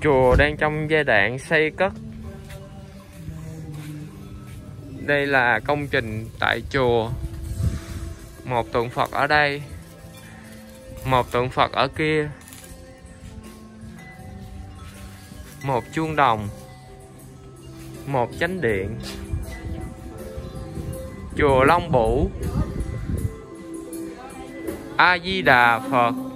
Chùa đang trong giai đoạn xây cất. Đây là công trình tại chùa. Một tượng Phật ở đây, Một tượng Phật ở kia, Một chuông đồng, Một chánh điện, Chùa Long Bủ A Di Đà Phật.